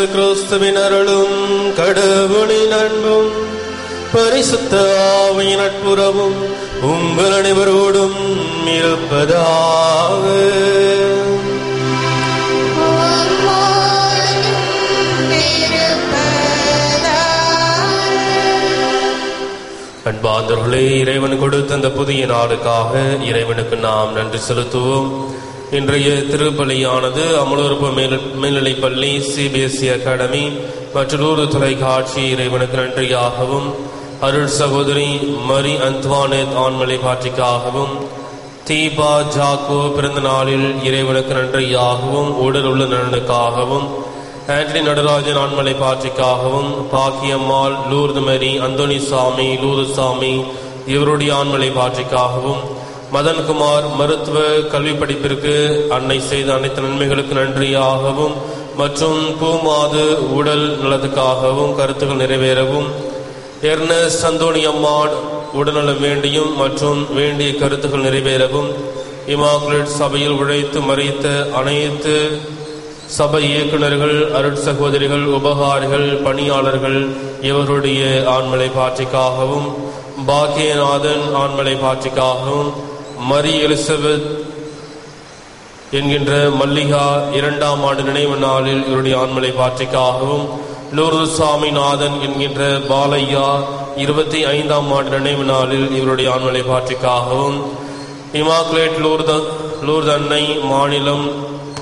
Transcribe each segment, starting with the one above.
இயேசு கிறிஸ்துவின் அருளும் கடவுளின் அன்பும் பரிசுத்த ஆவியின் நட்புறவும் உங்கள் அனைவரோடும் இருப்பதாக. அன்பாந்தர்களே இறைவன் கொடுத்த அந்த புதிய நாளுக்காக இறைவனுக்கு நாம் நன்றி செலுத்துவோம். இன்றைய திருப்பலியானது அமலூர்ப்பு மேல் மேல்நிலைப் பள்ளி சிபிஎஸ்இ அகாடமி மற்றொரு காட்சி இறைவனுக்கு நன்றியாகவும் அருள் சகோதரி மரி அந்த்வானேத் ஆண்மலை பாற்றிக்காகவும் தீபா ஜாக்கோ பிறந்த நாளில் இறைவனுக்கு நன்றியாகவும் உடல் உள்ள நலனுக்காகவும் ஆண்டனி நடராஜன் ஆண்மலை பாற்றிக்காகவும் பாக்கியம்மாள் லூர்து மரி அந்தோனி சாமி லூர்து சாமி இவருடைய ஆண்மலை பாற்றிக்காகவும் மதன்குமார் மருத்துவ கல்வி படிப்பிற்கு அன்னை செய்த அனைத்து நன்மைகளுக்கு நன்றியாகவும் மற்றும் பூமாது உடல் நலத்துக்காகவும் கருத்துக்கள் நிறைவேறவும் எர்னஸ் சந்தோனி அம்மாள் உடல்நலம் வேண்டியும் மற்றும் வேண்டிய கருத்துக்கள் நிறைவேறவும் இமாக்குலேட் சபையில் உழைத்து மறைத்த அனைத்து சபை இயக்குநர்கள் அருட் சகோதரிகள் உபகாரிகள் பணியாளர்கள் இவருடைய ஆண்மலை பாட்சிக்காகவும் பாக்கியநாதன் ஆண்மலை பாட்சிக்காகவும் மரி எலிசபெத் என்கின்ற மல்லிகா இரண்டாம் ஆண்டு நினைவு நாளில் இவருடைய ஆண்மலை பாட்சிக்காகவும் லூர்து சாமிநாதன் என்கின்ற பாலையா இருபத்தி ஐந்தாம் ஆண்டு நினைவு நாளில் இவருடைய ஆண்மலை பாட்சிக்காகவும் இமாக்குலேட் லூர்த லூர்து அன்னை மாநிலம்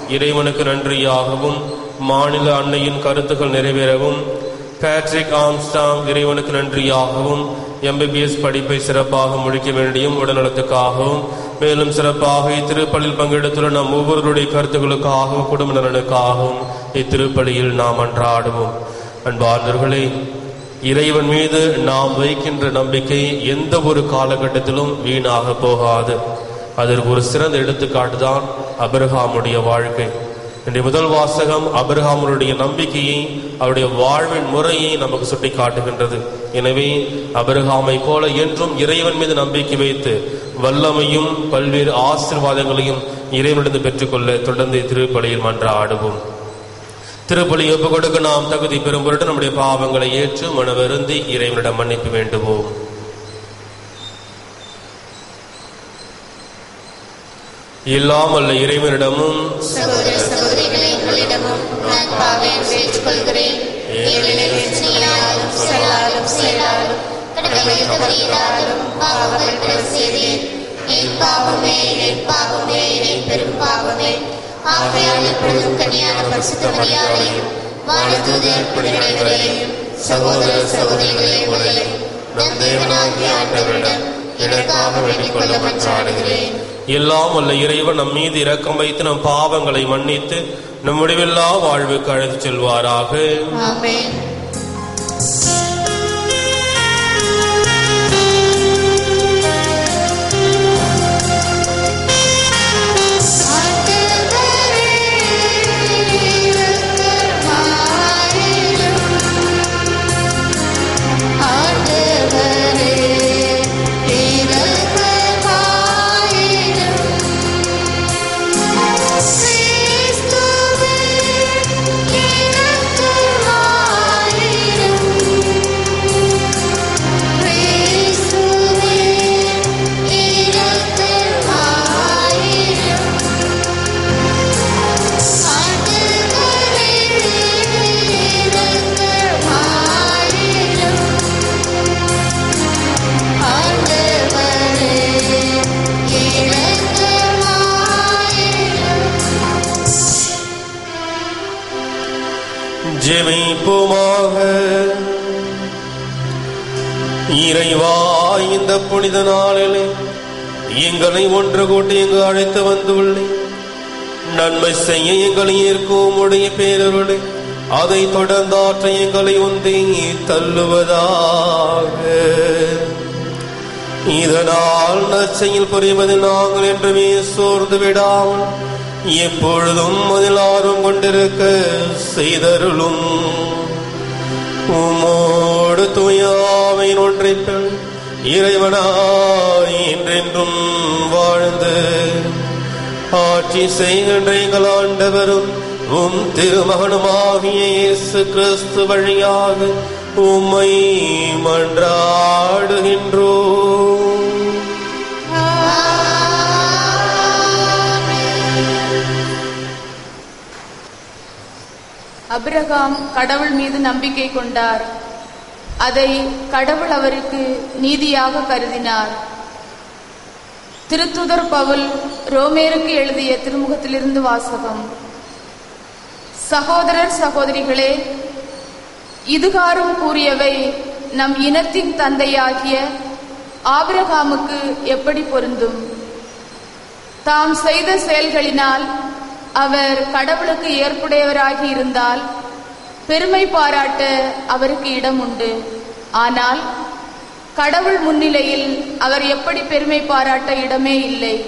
இறைவனுக்கு நன்றியாகவும் மாநில அன்னையின் கருத்துக்கள் நிறைவேறவும் பேட்ரிக் ஆம்ஸ்டாங் இறைவனுக்கு நன்றியாகவும் எம்பிபிஎஸ் படிப்பை சிறப்பாக முடிக்க வேண்டியும் உடல்நலத்துக்காகவும் மேலும் சிறப்பாக இத்திருப்பலில் பங்கெடுத்துள்ள நம் ஒவ்வொருவருடைய கருத்துக்களுக்காகவும் குடும்ப நலனுக்காகவும் இத்திருப்பலியில் நாம் அன்றாடுவோம். அன்பார்ந்தர்களே இறைவன் மீது நாம் வைக்கின்ற நம்பிக்கை எந்த ஒரு காலகட்டத்திலும் வீணாக போகாது. அதற்கு ஒரு சிறந்த எடுத்துக்காட்டு தான் அபிரஹாமுடைய வாழ்க்கை. இன்றைய முதல் வாசகம் அபிரகாமருடைய நம்பிக்கையை அவருடைய வாழ்வின் முறையை நமக்கு சுட்டி காட்டுகின்றது எனவே அபிரஹாமை போல என்றும் இறைவன் மீது நம்பிக்கை வைத்து வல்லமையும் பல்வேறு ஆசீர்வாதங்களையும் இறைவனிடம் பெற்றுக்கொள்ள தொடர்ந்து திருப்பலியில் மன்றாடுவோம். திருப்பலி ஒப்பு கொடுக்க நாம் தகுதி பெறும் பொருட்டு நம்முடைய பாவங்களை ஏற்று மனவருந்தி இறைவனிடம் மன்னிப்பு வேண்டுவோம் இல்லாமல்ல இறைவனிடமும் சகோதர சகோதரிகளை உங்களிடமும் நான் பாவையை ஏற்றுக்கொள்கிறேன் ஏனெனில் சிந்தனையாலும் சொல்லாலும் செயலாலும் கடவுளை தவறியதாலும் பாவங்கள் பல செய்தேன் என் பாவமே என் பாவமே என் பெரும் பாவமே ஆகையால் இப்பொழுதும் கன்னியான பரிசுத்த மரியாதையும் வானதூதர் இறைவனிடமும் சகோதர சகோதரிகளே உங்களையும் நம் தேவனாகிய ஆண்டவரிடம் எனக்காக வேண்டிக் கொள்ள மன்றாடுகிறேன் எல்லாம் வல்ல இறைவன் நம் மீது இரக்கம் வைத்து நம் பாவங்களை மன்னித்து நம் முடிவில்லா வாழ்வுக்கு அழைத்துச் செல்வாராக. இறைவா இந்த புனித நாளிலே எங்களை ஒன்று கூட்டி இங்கு அழைத்து வந்துள்ளேன் நன்மை செய்ய எங்களை ஏற்கும் உடைய பேரருளை அதை தொடர்ந்தாற்ற எங்களை உந்தி தள்ளுவதாக. இதனால் நற்செயல் புரிவது நாங்கள் என்றுமே சோர்ந்து விடாமல் எப்பொழுதும் அதில் ஆர்வம் கொண்டிருக்க செய்தருளும். உம்மோடு துயாவின் ஒன்றித்தல் இறைவனாய் என்றென்றும் வாழ்ந்து ஆட்சி செய்கின்ற எங்கள் ஆண்டவரும் உம் திருமகனுமாகிய இயேசு கிறிஸ்து வழியாக உம்மை மன்றாடுகின்றோம். அபிரகாம் கடவுள் மீது நம்பிக்கை கொண்டார். அதை கடவுள் அவருக்கு நீதியாக கருதினார். திருத்துதர் பவுல் ரோமேருக்கு எழுதிய திருமுகத்திலிருந்து வாசகம். சகோதரர் சகோதரிகளே இதுகாரும் கூறியவை நம் இனத்தின் தந்தையாகிய ஆபிரகாமுக்கு எப்படி பொருந்தும்? தாம் செய்த செயல்களினால் அவர் கடவுளுக்கு ஏற்புடையவராகி இருந்தால் பெருமை பாராட்ட அவருக்கு இடம் உண்டு. ஆனால் கடவுள் முன்னிலையில் அவர் எப்படி பெருமை பாராட்ட இடமே இல்லை.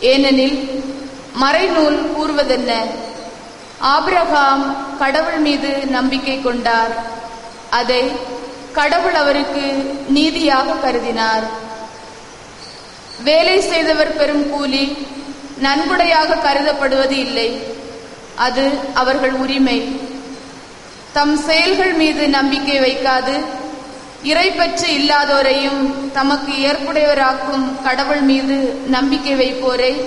ஏனெனில் மறைநூல் கூறுவதென்ன? ஆபிரகாம் கடவுள் மீது நம்பிக்கை கொண்டார். அதை கடவுள் அவருக்கு நீதியாக கருதினார். வேலை செய்தவர் பெறும் கூலி நன்கொடையாக கருதப்படுவது இல்லை. அது அவர்கள் உரிமை. தம் செயல்கள் மீது நம்பிக்கை வைக்காது. இறைப்பற்று இல்லாதோரையும் தமக்கு ஏற்புடையவராக்கும் கடவுள் மீது நம்பிக்கை வைப்போரை.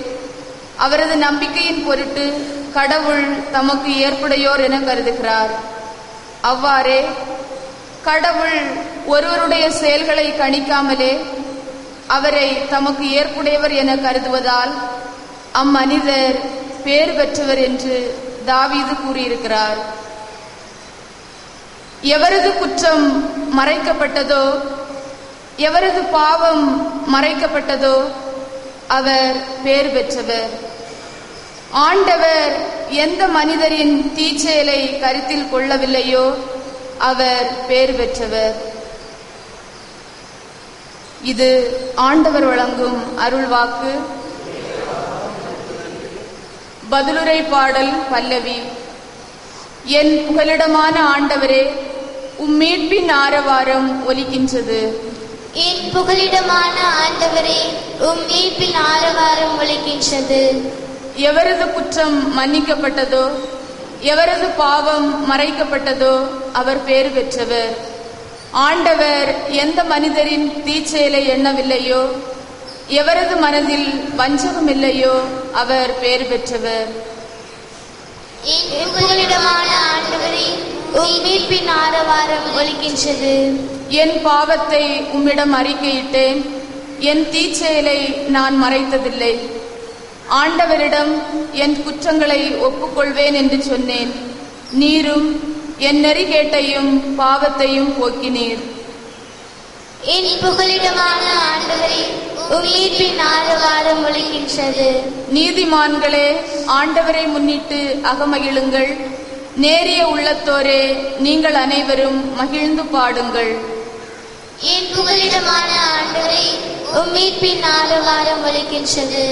அவரது நம்பிக்கையின் பொருட்டு கடவுள் தமக்கு ஏற்புடையோர் என கருதுகிறார். அவ்வாறே கடவுள் ஒருவருடைய செயல்களை கணிக்காமலே அவரை தமக்கு ஏற்புடையவர் என கருதுவதால் அம்மனிதர் பேர் பெற்றவர் என்று தாவீது கூறியிருக்கிறார். எவரது குற்றம் மறைக்கப்பட்டதோ எவரது பாவம் மறைக்கப்பட்டதோ அவர் பேர் பெற்றவர். ஆண்டவர் எந்த மனிதரின் தீச்செயலை கருத்தில் கொள்ளவில்லையோ அவர் பேர் பெற்றவர். இது ஆண்டவர் வழங்கும் அருள்வாக்கு. பதிலுரை பாடல் பல்லவி. என் புகலிடமான ஆண்டவரே உம் மீட்பின் ஆரவாரம் ஒலிக்கின்றது. என் புகலிடமான ஆண்டவரே உம் மீட்பின் ஆரவாரம் ஒலிக்கின்றது. எவரது குற்றம் மன்னிக்கப்பட்டதோ எவரது பாவம் மறைக்கப்பட்டதோ அவர் பேறு பெற்றவர். ஆண்டவர் எந்த மனிதரின் தீச்செயலை எண்ணவில்லையோ எவரது மனதில் வஞ்சகம் இல்லையோ அவர் பேறு பெற்றவர். புகலிடமான ஆண்டவரே உம் மீட்பின் ஆரவாரம் ஒலிக்கின்றது. என் பாவத்தை உம்மிடம் அறிக்கையிட்டேன். என் தீச்செயலை நான் மறைத்ததில்லை. ஆண்டவரிடம் என் குற்றங்களை ஒப்புக்கொள்வேன் என்று சொன்னேன். நீரும் என் நெறிகேட்டையும் பாவத்தையும் போக்கினீர். என் புகலிடமான ஆண்டவரே உம் மீட்பின் ஆரவாரம் ஒலிக்கின்றது நீதிமான்களே ஆண்டவரை முன்னிட்டு அகமகிழுங்கள். நேரிய உள்ளத்தோரே நீங்கள் அனைவரும் மகிழ்ந்து பாடுங்கள். என் புகலிடமான ஆண்டவரே உம் மீட்பின் ஆரவாரம் ஒலிக்கின்றது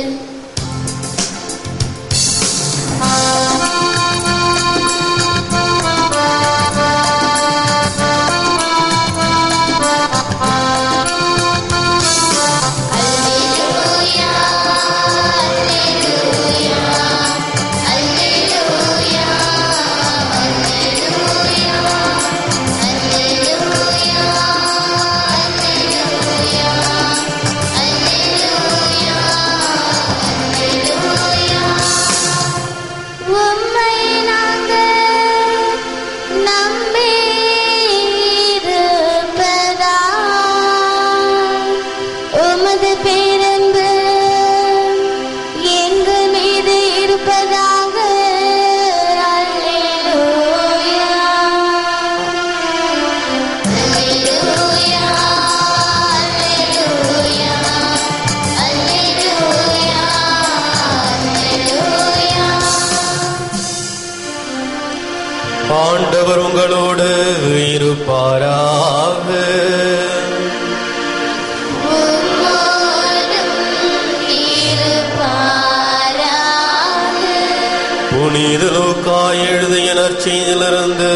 இருப்பாராக.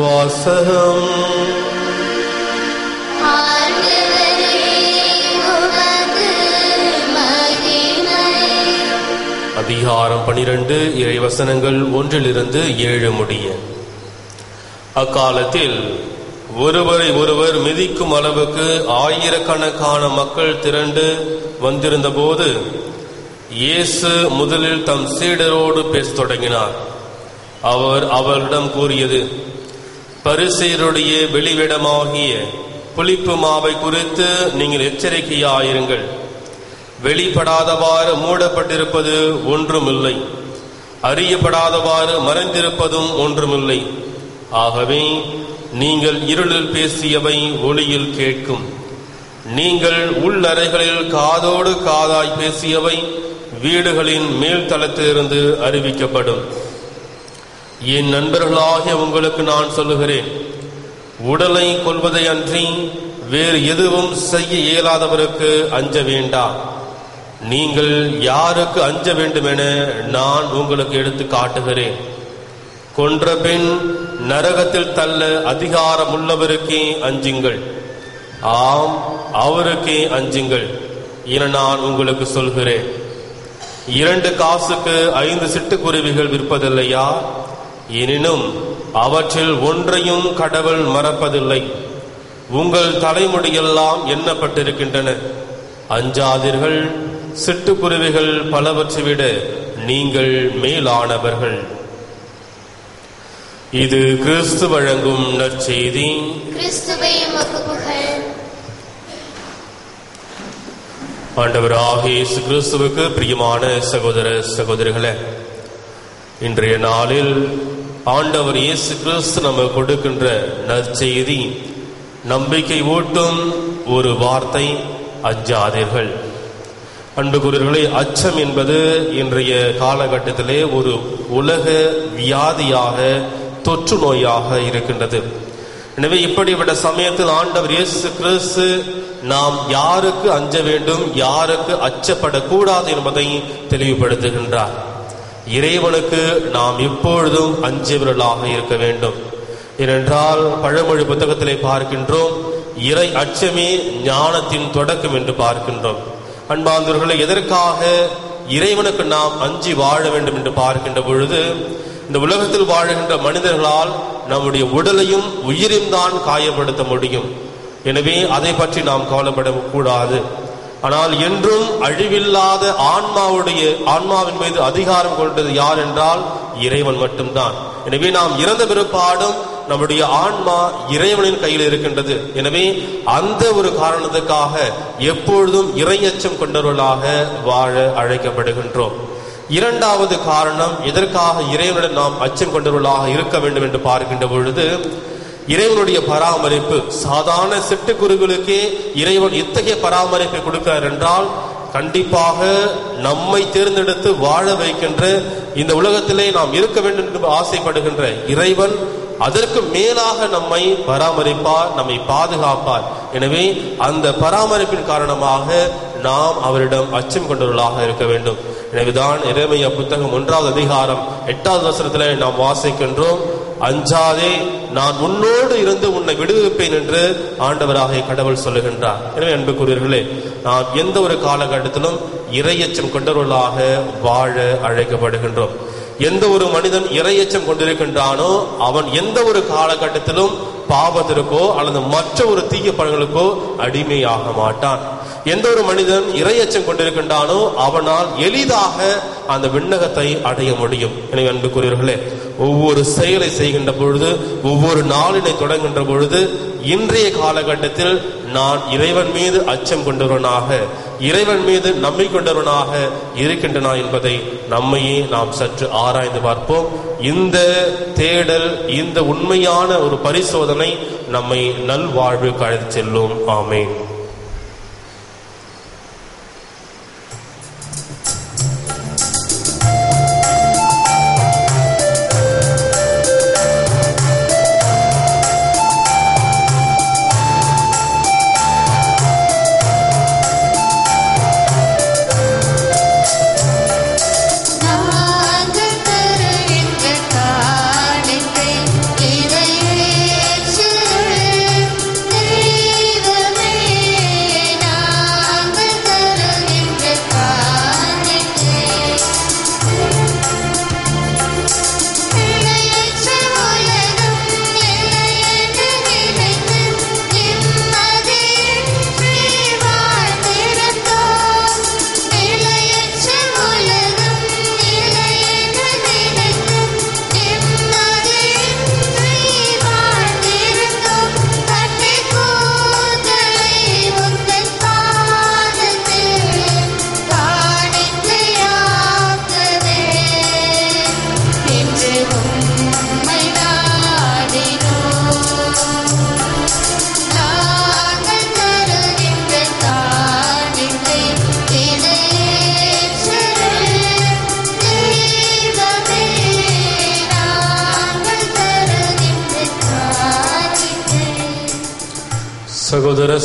வாசகம் அதிகாரம் பனிரெண்டு இறைவசனங்கள் ஒன்றிலிருந்து ஏழு முடிய அக்காலத்தில் ஒருவரை ஒருவர் மிதிக்கும் அளவுக்கு ஆயிரக்கணக்கான மக்கள் திரண்டு வந்திருந்தபோது இயேசு முதலில் தம் சீடரோடு பேசத் தொடங்கினார் அவர் அவரிடம் கூறியது பரிசெயருடைய வெளிவிடமாகிய புளிப்பு மாவை குறித்து நீங்கள் எச்சரிக்கையாயிருங்கள். வெளிப்படாதவாறு மூடப்பட்டிருப்பது ஒன்றுமில்லை. அறியப்படாதவாறு மறைந்திருப்பதும் ஒன்றுமில்லை. ஆகவே நீங்கள் இருளில் பேசியவை ஒளியில் கேட்கும். நீங்கள் உள்ளறைகளில் காதோடு காதாய் பேசியவை வீடுகளின் மேல்தளத்திலிருந்து அறிவிக்கப்படும். என் நண்பர்களாகிய உங்களுக்கு நான் சொல்லுகிறேன். உடலை கொள்வதை அன்றி வேறு எதுவும் செய்ய இயலாதவருக்கு அஞ்ச வேண்டாம் நீங்கள் யாருக்கு அஞ்ச வேண்டும் என நான் உங்களுக்கு எடுத்து காட்டுகிறேன். கொன்ற பின் நரகத்தில் தள்ள அதிகாரம் உள்ளவருக்கே அஞ்சுங்கள். ஆம் அவருக்கே அஞ்சுங்கள் என நான் உங்களுக்கு சொல்கிறேன். இரண்டு காசுக்கு ஐந்து சிட்டுக்குருவிகள் விற்பதில்லையா? எனினும் அவற்றில் ஒன்றையும் கடவுள் மறப்பதில்லை. உங்கள் தலைமுடியெல்லாம் எண்ணப்பட்டிருக்கின்றன. அஞ்சாதீர்கள் சிட்டுக்குருவிகள் பலவற்றை விட நீங்கள் மேலானவர்கள். இது கிறிஸ்து வழங்கும் நற்செய்தி. ஆண்டவராக இயேசு கிறிஸ்துவுக்கு பிரியமான சகோதர சகோதரிகளே இன்றைய நாளில் ஆண்டவர் இயேசு கிறிஸ்து நம்ம கொடுக்கின்ற நற்செய்தி நம்பிக்கை ஊட்டும் ஒரு வார்த்தை அஞ்சாதீர்கள். அன்புக்குரியர்களே அச்சம் என்பது இன்றைய காலகட்டத்திலே ஒரு உலக வியாதியாக தொற்று நோயாக இருக்கின்றது. எனவே இப்படிப்பட்ட சமயத்தில் ஆண்டவர் இயேசு கிறிஸ்து நாம் யாருக்கு அஞ்ச வேண்டும் யாருக்கு அச்சப்படக்கூடாது என்பதை தெளிவுபடுத்துகின்றார். இறைவனுக்கு நாம் எப்பொழுதும் அஞ்சியவர்களாக இருக்க வேண்டும். ஏனென்றால் பழமொழி புத்தகத்திலே பார்க்கின்றோம் இறை அச்சமே ஞானத்தின் தொடக்கம் என்று பார்க்கின்றோம். அன்பாந்தவர்களை எதற்காக இறைவனுக்கு நாம் அஞ்சி வாழ வேண்டும் என்று பார்க்கின்ற பொழுது இந்த உலகத்தில் வாழ்கின்ற மனிதர்களால் நம்முடைய உடலையும் உயிரையும் தான் காயப்படுத்த முடியும். எனவே அதை பற்றி நாம் கவலைப்படக்கூடாது. ஆனால் என்றும் அழிவில்லாத ஆன்மாவுடைய ஆன்மாவின் மீது அதிகாரம் கொண்டது யார் என்றால் இறைவன் மட்டும்தான். எனவே நாம் இறந்த பிற்பாடும் நம்முடைய ஆன்மா இறைவனின் கையில் இருக்கின்றது. எனவே அந்த ஒரு காரணத்துக்காக எப்பொழுதும் இறையச்சம் கொண்டவர்களாக வாழ அழைக்கப்படுகின்றோம். இரண்டாவது காரணம் எதற்காக இறைவனிடம் நாம் அச்சம் கொண்டவர்களாக இருக்க வேண்டும் என்று பார்க்கின்ற பொழுது இறைவனுடைய பராமரிப்பு சாதாரண சிட்டுக்குருவிகளுக்கே இறைவன் இத்தகைய பராமரிப்பை கொடுக்கிறார் என்றால் கண்டிப்பாக நம்மை தேர்ந்தெடுத்து வாழ வைக்கின்ற இந்த உலகத்திலே நாம் இருக்க வேண்டும் என்று ஆசைப்படுகின்ற இறைவன் அதற்கு மேலாக நம்மை பராமரிப்பார் நம்மை பாதுகாப்பார். எனவே அந்த பராமரிப்பின் காரணமாக நாம் அவரிடம் அச்சம் கொண்டவர்களாக இருக்க வேண்டும். எனவேதான் இறைமைய புத்தகம் ஒன்றாவது அதிகாரம் எட்டாவது வசனத்திலே நாம் வாசிக்கின்றோம். அஞ்சாதே நான் உன்னோடு இருந்து உன்னை விடுவிப்பேன் என்று ஆண்டவராக கடவுள் சொல்லுகின்றார். எனவே அன்புக்குரியவர்களே நாம் எந்த ஒரு காலகட்டத்திலும் இரையச்சம் கொண்டவர்களாக வாழ அழைக்கப்படுகின்றோம். எந்த ஒரு மனிதன் இரையச்சம் கொண்டிருக்கின்றானோ அவன் எந்த ஒரு காலகட்டத்திலும் பாவத்திற்கோ அல்லது மற்ற ஒரு தீய பழங்களுக்கோ அடிமையாக மாட்டான். எந்த ஒரு மனிதன் இரையச்சம் கொண்டிருக்கின்றானோ அவனால் எளிதாக அந்த விண்ணகத்தை அடைய முடியும். எனவே அன்புக்குரியவர்களே ஒவ்வொரு செயலை செய்கின்ற பொழுது ஒவ்வொரு நாளினை தொடங்குகின்ற பொழுது இன்றைய காலகட்டத்தில் நான் இறைவன் மீது அச்சம் கொண்டவனாக இறைவன் மீது நம்பிக்கொண்டவனாக இருக்கின்றனா என்பதை நம்மையே நாம் சற்று ஆராய்ந்து பார்ப்போம். இந்த தேடல் இந்த உண்மையான ஒரு பரிசோதனை நம்மை நல்வாழ்வுக்கு அழைத்து செல்லும். ஆமேன்.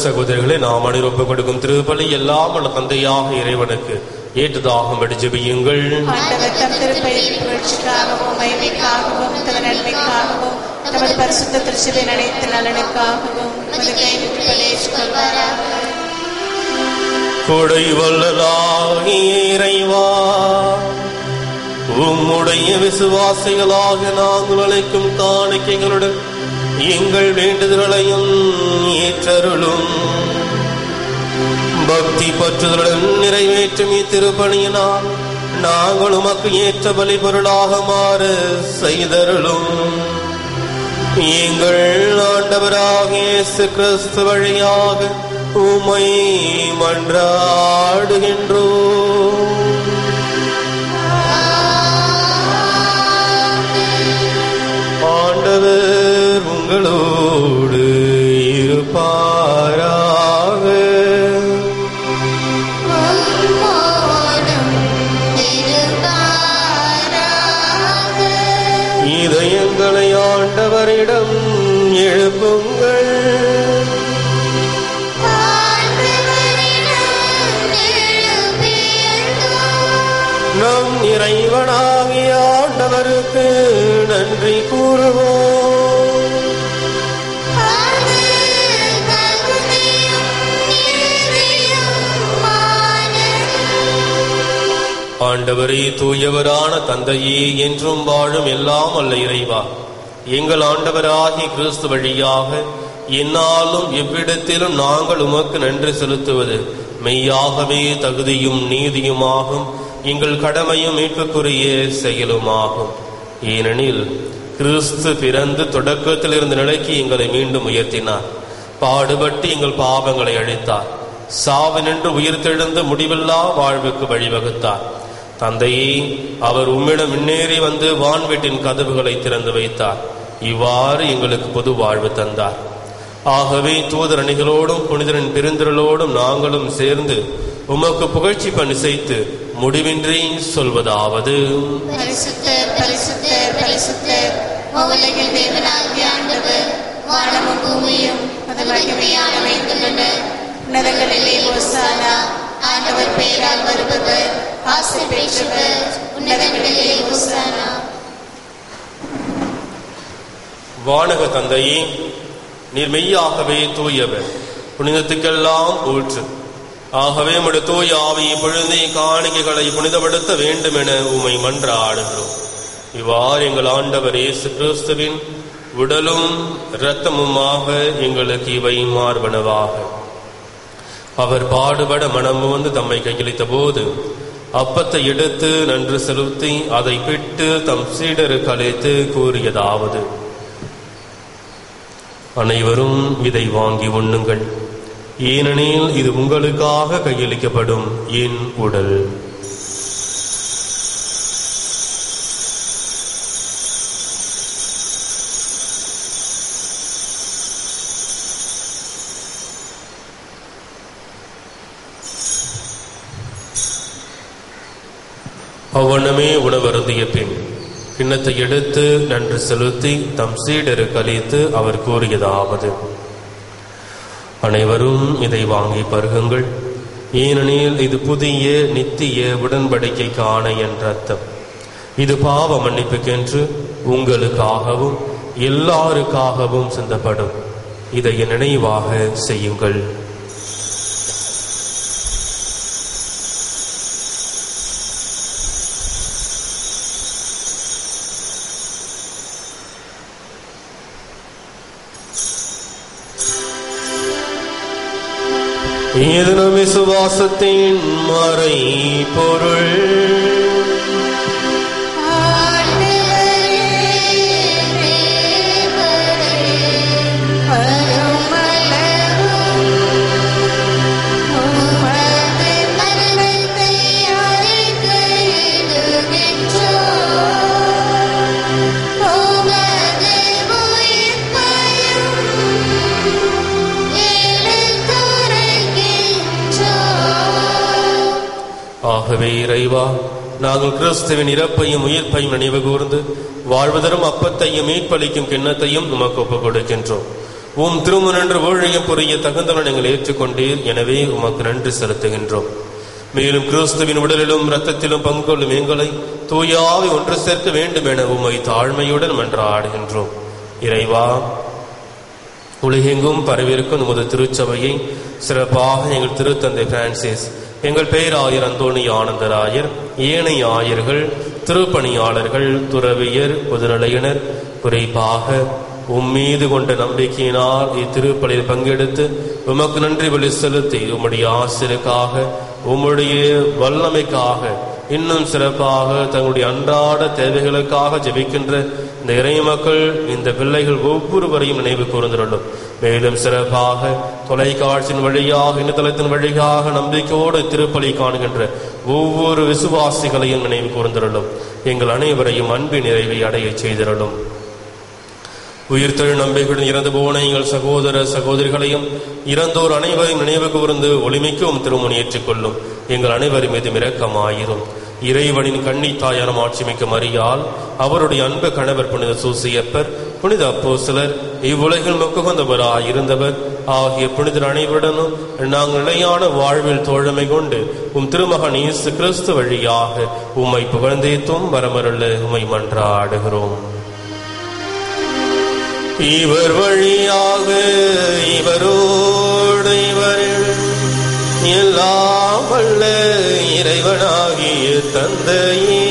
சகோதர சகோதரிகளை நாம் அணிரொப்பு கொடுக்கும் திருப்பலி எல்லாம் தந்தையாக இறைவனுக்கு ஏற்றதாகும்படி ஜெபியுங்கள். தமது பரிசுத்த நலனுக்காகவும் கொடை வல்லலாகிய இறைவா உம்முடைய விசுவாசிகளாக நாங்கள் அழைக்கும் காணிக்கைகளுடன் எங்கள் வேண்டுதல்களையும் ஏற்றருளும். பக்தி பற்றுதலுடன் நிறைவேற்றும் இத்திருப்பணியினால் நாங்கள் உமக்கு ஏற்ற பலி பொருளாக மாறு செய்தருளும். எங்கள் ஆண்டவராகிய கிறிஸ்து வழியாக உமை மன்றாடுகின்றோம். இறைவனாகிய ஆண்டவருக்கு நன்றி கூறுவோம். ஆண்டவரே தூயவரான தந்தையே என்றும் வாழும் எல்லாம் அல்ல இறைவா. எங்கள் ஆண்டவராகி கிறிஸ்து வழியாக என்னாலும் எவ்விடத்திலும் நாங்கள் உமக்கு நன்றி செலுத்துவது. மெய்யாகவே தகுதியும் நீதியுமாகும். எங்கள் கடமையும் மீட்புக்குரிய செயலுமாகும். ஏனெனில் கிறிஸ்து பிறந்து தொடக்கத்தில் இருந்த நிலைக்கு எங்களை மீண்டும் உயர்த்தினார். பாடுபட்டு எங்கள் பாவங்களை அழித்தார். சாவினின்று உயிர்த்தெழுந்து முடிவில்லா வாழ்வுக்கு வழிவகுத்தார். தந்தையே அவர் உம்மிடம் முன்னேறி வந்து வான்வீட்டின் கதவுகளை திறந்து வைத்தார். இவ்வாறு எங்களுக்கு பொது வாழ்வு தந்தார். ஆகவே தூதர் அணிகளோடும் புனிதரின் பெருந்திரளோடும் நாங்களும் சேர்ந்து உமக்கு புகழ்ச்சி பணிசைத்து முடிவின்றி சொல்வதாவது. பரிசுத்தர் பரிசுத்தர் பரிசுத்தர் உலகில் தேவனாகிய ஆண்டவர் வானமும் பூமியும் அது மகிமையான வைத்துள்ளன உன்னதங்களிலே ஓசானா ஆண்டவர் பெயரால் வருபவர் ஆசை பெற்றவர் உன்னதங்களிலே ஓசானா. வானக தந்தையே நீர் மெய்யாகவே தூயவர் புனிதத்துக்கெல்லாம் ஊற்று. ஆகவே உம்முடைய தூய ஆவியை பொழுதே காணிக்கைகளை புனிதப்படுத்த வேண்டும் என உமை மன்றாடுகிறோம். இவ்வாறு எங்கள் ஆண்டவர் இயேசு கிறிஸ்துவின் உடலும் இரத்தமுமாக எங்களுக்கு இவை மார்பனவாக. அவர் பாடுபட மனம் வந்து தம்மை கையளித்த போது அப்பத்தை எடுத்து நன்று செலுத்தி அதை பிட்டு தம் சீடருக்கு அழைத்து கூறியதாவது. அனைவரும் இதை வாங்கி உண்ணுங்கள். ஏனெனில் இது உங்களுக்காக கையளிக்கப்படும் என் உடல். அவ்வண்ணமே உணவருந்திய பின் கிண்ணத்தை எடுத்து நன்று செலுத்தி தம் சீடரு கழித்து அவர் கூறியதாவது. அனைவரும் இதை வாங்கி பருகுங்கள். ஏனெனில் இது புதிய நித்திய உடன்படிக்கைக்கான என்ற அர்த்தம். இது பாவ மன்னிப்புக்கென்று உங்களுக்காகவும் எல்லாருக்காகவும் சிந்தப்படும். இதை நினைவாக செய்யுங்கள். இது நம் விசுவாசத்தின் மறை பொருள் ஆகவே இறைவா நாங்கள் கிறிஸ்துவின் இறப்பையும் உயிர்ப்பையும் நினைவு கூர்ந்து வாழ்வதரும் அப்பத்தையும் மீட்பளிக்கும் கிண்ணத்தையும் உமக்கு ஒப்புக் கொடுக்கின்றோம். உம் திருமுனன்று ஊழியம் புரிய தகுந்தவன் நீங்கள் ஏற்றுக்கொண்டீர். எனவே உமக்கு நன்றி செலுத்துகின்றோம். மேலும் கிறிஸ்துவின் உடலிலும் இரத்தத்திலும் பங்கு கொள்ளும் எங்களை தூயாவை ஒன்று சேர்க்க வேண்டும் என உம்மை தாழ்மையுடன் மன்றாடுகின்றோம். இறைவா உலகெங்கும் பரவிருக்கும் நமது திருச்சபையை சிறப்பாக எங்கள் திருத்தந்தை பிரான்சிஸ் எங்கள் பேராயர் அந்தோணி ஆனந்தராயர் ஏனைய ஆயர்கள் திருப்பணியாளர்கள் துறவியர் பொதுநிலையினர் குறிப்பாக உம்மீது கொண்ட நம்பிக்கையினால் இத்திருப்பலில் பங்கெடுத்து உமக்கு நன்றி வழி செலுத்தி உம்முடைய ஆசிரியக்காக உம்முடைய வல்லமைக்காக இன்னும் சிறப்பாக தங்களுடைய அன்றாட தேவைகளுக்காக ஜெபிக்கின்ற இந்த இறை மக்கள் இந்த பிள்ளைகள் ஒவ்வொருவரையும் நினைவு கூர்ந்துள்ளோம் மேலும் சிறப்பாக தொலைக்காட்சியின் வழியாக இணையதளத்தின் வழியாக நம்பிக்கையோடு திருப்பலி காணுகின்ற ஒவ்வொரு விசுவாசிகளையும் நினைவு கூர்ந்துள்ளோம் எங்கள் அனைவரையும் அன்பின் நிறைவை அடைய செய்திருளும் உயிர்த்தெழு நம்பிக்கையுடன் இறந்து போன எங்கள் சகோதர சகோதரிகளையும் இறந்தோர் அனைவரையும் நினைவு கூர்ந்து ஒளிமிக்கவும் திருமணி ஏற்றுக்கொள்ளும். எங்கள் அனைவரும் மீது இரக்கமாயிரும். இறைவனின் கண்ணி தாயான மாட்சிமிக்க மறியால் அவருடைய அன்பு கணவர் புனித சூசியப்பர் புனித அப்போஸ்தலர் இவ்வுலகில் முக்குகந்தவராய் இருந்தவர் ஆகிய புனிதர் அனைவருடனும் நாங்கள் நிலையான வாழ்வில் தோழமை கொண்டு உம் திருமகன் இயேசு கிறிஸ்து வழியாக உம்மை புகழ்ந்தேத்தும் வரமருள உம்மை மன்றாடுகிறோம். இவர் வழியாக இவரோடு இவர் எல்லா வல்ல இறைவனாகிய தந்தையே.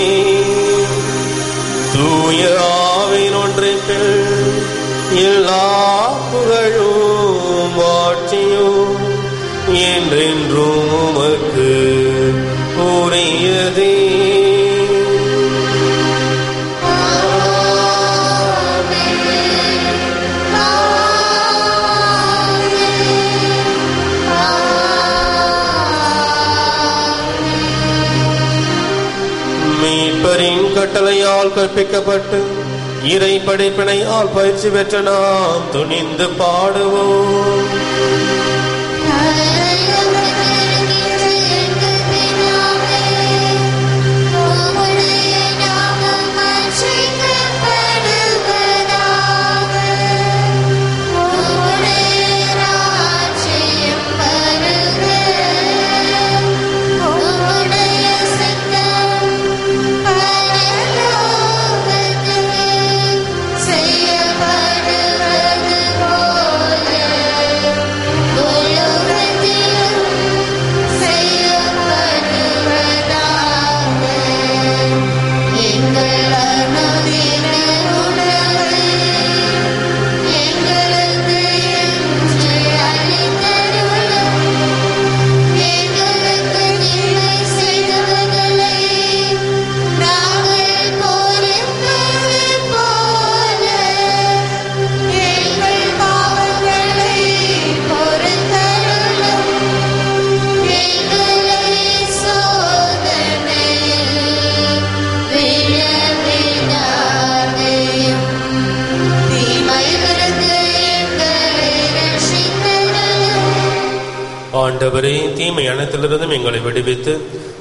தூய ஆவின் ஒன்றில் எல்லா புகழும் ஆட்சியும் என்றென்றும் கற்பிக்கப்பட்டு இறை படைப்பினையால் பயிற்சி பெற்ற நாம் துணிந்து பாடுவோம்.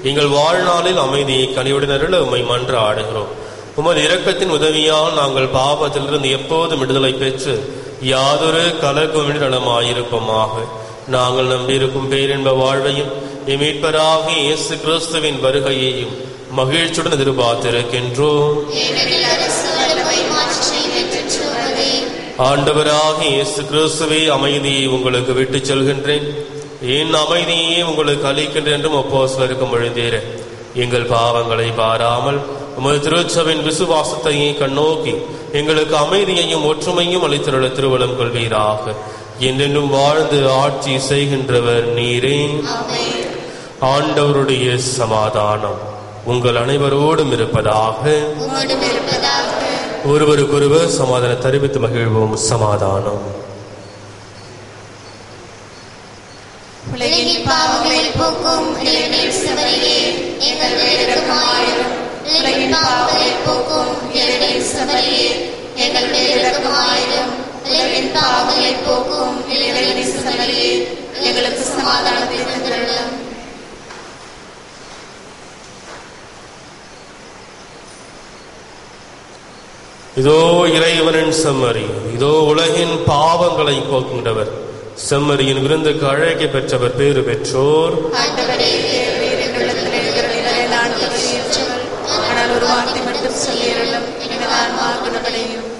எங்கள் வாழ்நாளில் அமைதியை கனிவுடன் அருள மன்ற ஆடுகிறோம். உமது இரக்கத்தின் உதவியால் நாங்கள் பாவத்திலிருந்து எப்போதும் விடுதலை பெற்று யாதொரு கலக்கமின்றி நலமாயிருப்போமாக நாங்கள் நம்பியிருக்கும் பேரின்ப வாழ்வையும் இமீட்பராக இயேசு கிறிஸ்துவின் வருகையையும் மகிழ்ச்சியுடன் எதிர்பார்த்திருக்கின்றோம். ஆண்டவராக இயேசு கிறிஸ்துவை அமைதியை உங்களுக்கு விட்டுச் செல்கின்றேன். என் அமைதியை உங்களுக்கு அளிக்கின்றேன் என்றும் அப்போஸ்தலருக்கு மொழிந்தீர எங்கள் பாவங்களை பாராமல் உமது திருச்சபின் விசுவாசத்தையே கண்ணோக்கி எங்களுக்கு அமைதியையும் ஒற்றுமையும் அளித்திருள்ள திருவளம் கொள்வீராக. என்றென்றும் வாழ்ந்து ஆட்சி செய்கின்றவர் நீரே. ஆண்டவருடைய சமாதானம் உங்கள் அனைவரோடும் இருப்பதாக. ஒருவருக்கொருவர் சமாதானம் தெரிவித்து மகிழ்வோம். சமாதானம் உலகின் பாவங்களை போக்கும் எங்கள் உலகின் பாவங்களை போக்கும் எங்கள் உலகின் பாவங்களை போக்கும் எங்களுக்கு சமாதானத்தை இதோ இறைவனின் சம்மறி இதோ உலகின் பாவங்களை போக்குகின்றவர் செம்மறியின் விருந்துக்கு அழைக்க பெற்றவர் பேறு பெற்றோர். ஆனால் ஒரு வார்த்தை மட்டும் சொல்லியருளும். எனது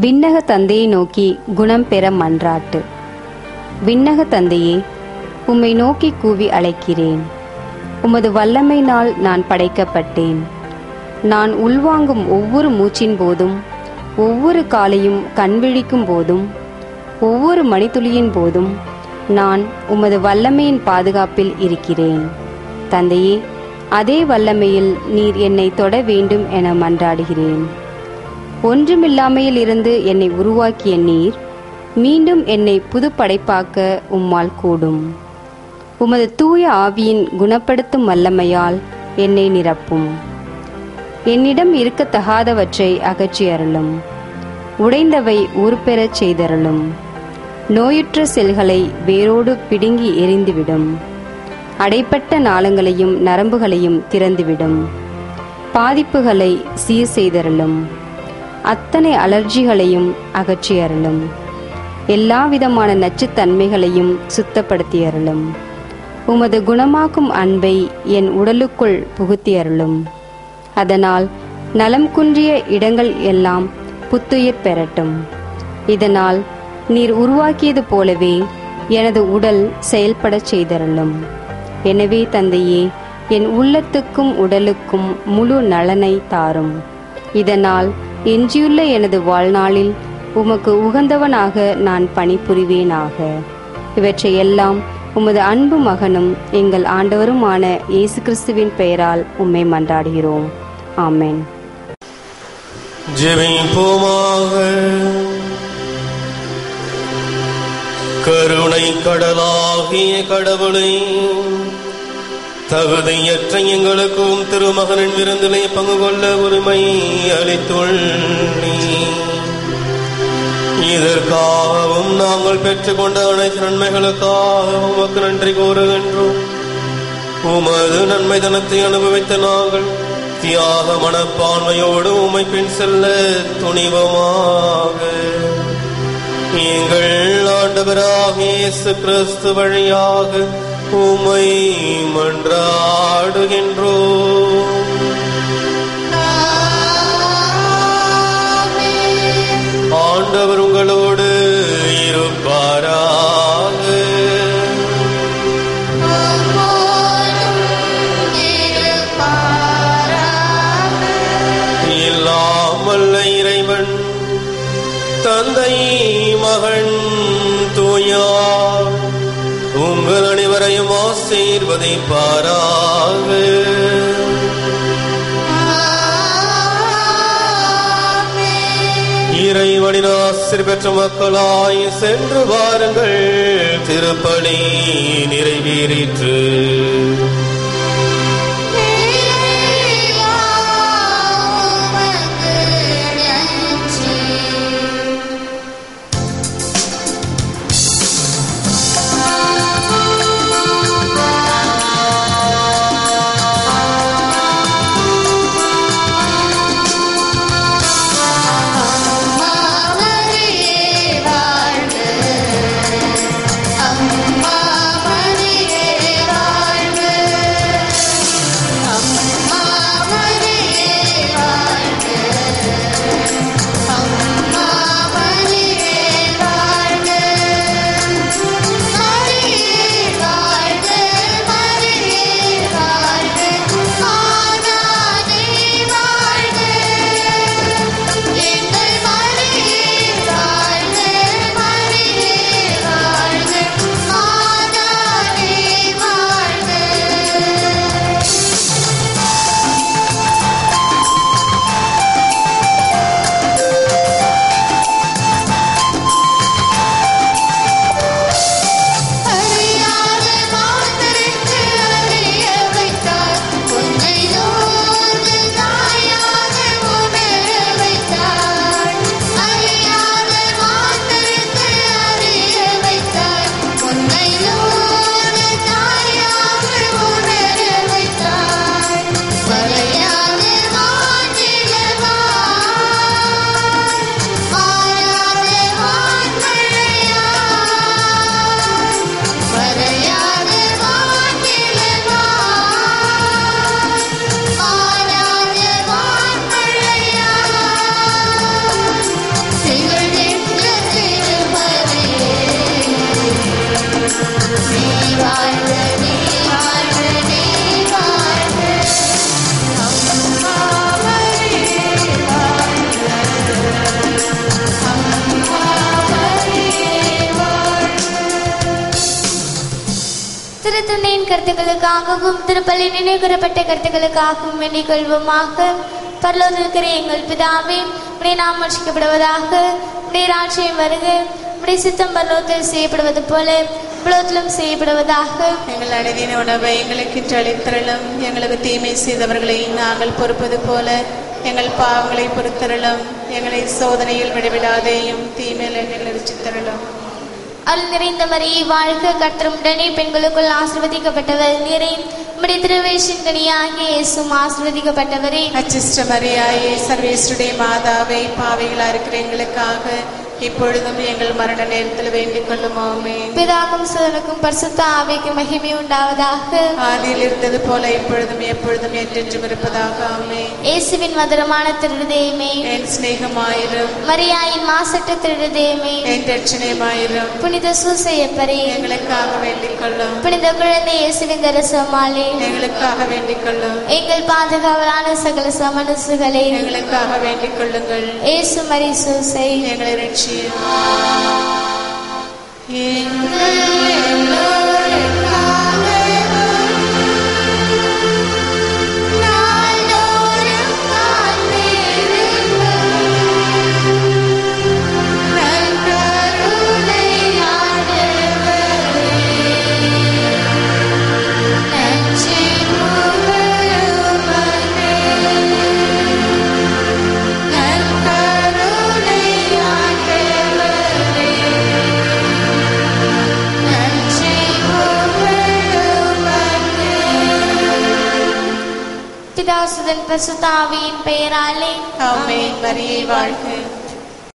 விண்ணக தந்தையை நோக்கி குணம் பெற மன்றாட்டு. விண்ணக தந்தையே உம்மை நோக்கி கூவி அழைக்கிறேன். உமது வல்லமையினால் நான் படைக்கப்பட்டேன். நான் உள்வாங்கும் ஒவ்வொரு மூச்சின் போதும் ஒவ்வொரு காலையும் கண்விழிக்கும் போதும் ஒவ்வொரு மணித்துளியின் போதும் நான் உமது வல்லமையின் பாதுகாப்பில் இருக்கிறேன். தந்தையே அதே வல்லமையில் நீர் என்னை தொட வேண்டும் என மன்றாடுகிறேன். ஒன்றுமில்லாமையில் இருந்து என்னை உருவாக்கிய நீர் மீண்டும் என்னை புதுப்படைப்பாக்க உம்மால் கூடும். உமது தூய ஆவியின் குணப்படுத்தும் வல்லமையால் என்னை நிரப்பும். என்னிடம் இருக்கத்தகாதவற்றை அகற்றி அருளும். உடைந்தவை உருப்பெறச் செய்தருளும். நோயுற்ற செல்களை வேரோடு பிடுங்கி எரிந்துவிடும். அடைப்பட்ட நாளங்களையும் நரம்புகளையும் திறந்துவிடும். பாதிப்புகளை சீர் செய்தருளும் அத்தனை அலர்ஜிகளையும் அகற்றியருளும் எல்லா விதமான நச்சுத்தன்மைகளையும் சுத்தப்படுத்தி அருளும். உமது குணமாக்கும் அன்பை என் உடலுக்குள் புகுத்தியருளும் அதனால் நலம் குன்றிய இடங்கள் எல்லாம் புத்துயிர் பெறட்டும். இதனால் நீர் உருவாக்கியது போலவே எனது உடல் செயல்படச் செய்தருளும். எனவே தந்தையே என் உள்ளத்துக்கும் உடலுக்கும் முழு நலனை தாரும். இதனால் எஞ்சியுள்ள எனது வாழ்நாளில் உமக்கு உகந்தவனாக நான் பணிபுரிவேனாக. இவற்றையெல்லாம் உமது அன்பு மகனும் எங்கள் ஆண்டவருமான இயேசு கிறிஸ்துவின் பெயரால் உம்மை மன்றாடுகிறோம். ஆமேன். ஜெபிப்போமாக கருணை கடலாகிய கடவுளை தகுதியற்ற எங்களுக்கும் திருமகனின் விருந்திலே பங்கு கொள்ள உரிமை அளித்துள் இதற்காகவும் நாங்கள் பெற்றுக்கொண்ட அனைத்து நன்மைகளுக்காகவும் உமக்கு நன்றி கூறுகின்றோம். உமது நன்மை தனத்தை அனுபவித்த நாங்கள் தியாக மனப்பான்மையோடு உமை பின் செல்ல துணிவமாக. எங்கள் ஆண்டவராக இயேசு கிறிஸ்து வழியாக உமை மன்றாடுகின்றோம். ஆசீர்வதிப்பாராக இறைவனின் ஆசிரி பெற்ற மக்களாய் சென்று வாருங்கள். திருப்பணி நிறைவேறிற்று. கருத்துக்களுக்காகவும் திருப்பலி நினைவுகூரப்பட்ட கருத்துக்களுக்காகவும் வேண்டிக் கொள்வோமாக பரலோதிருக்கிற எங்கள் பிதாவே உடைய நாம் ரட்சிக்கப்படுவதாக உடைய ராட்சியம் வருக உடைய சித்தம் பரலோகத்தில் செய்யப்படுவது போல உலகத்திலும் செய்யப்படுவதாக. எங்கள் அடைதின உணவை எங்களுக்கு அளித்தரலும் அளித்தருளும். எங்களுக்கு தீமை செய்தவர்களை நாங்கள் பொறுப்பது போல எங்கள் பாவங்களை பொறுத்தருளும். எங்களை சோதனையில் விடவிடாதேயும் தீமையில் எங்களை ரசித்தரலும் அருள் நிறைந்த மரியை வாழ்க கற்றமுடனே பெண்களுக்குள் ஆசிர்வதிக்கப்பட்டவர். நிறை உம்முடைய திருவேஷின் கனியாகிய இயேசும் ஆசிர்வதிக்கப்பட்டவரே. அச்சிஷ்ட மரியாயே சர்வேஸ்வருடைய மாதாவை பாவைகளா இருக்கிற எங்களுக்காக இப்பொழுதும் எங்கள் மரண நேரத்தில் வேண்டிக் கொள்ளுமாமே பிதாக்கும் சுதனுக்கும் பரிசுத்த ஆவிக்கு மகிமை உண்டாவதாக. ஆதியில் இருந்தது போல இப்பொழுதும் எப்பொழுதும் என்றென்றும் இருப்பதாக ஆமே இயேசுவின் மதுரமான திருதயமே என் சிநேகமாயிரும். மரியாயின் மாசற்ற திருதயமே என் ரட்சணையுமாயிரும் புனித சூசையப்பரே. எங்களுக்காக வேண்டிக் கொள்ளும். புனித குழந்தை இயேசுவின் தரசமாலே எங்களுக்காக வேண்டிக் கொள்ளும். எங்கள் பாதுகாவலான சகல சமனசுகளே எங்களுக்காக வேண்டிக் கொள்ளுங்கள். இயேசு மரி சூசை எங்களை ரட்சியும் எங்கள் எல்லோருக்காக பிதாசுதன் பசுதாவியின் பெயராலே. ஆமென். மரியே வாழ்க.